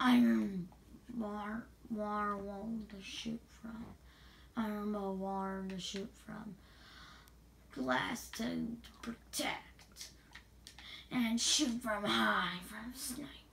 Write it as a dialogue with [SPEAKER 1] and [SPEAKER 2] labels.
[SPEAKER 1] Iron bar, wire wall to shoot from. Iron bar wire to shoot from. Glass to protect. And shoot from high from snake.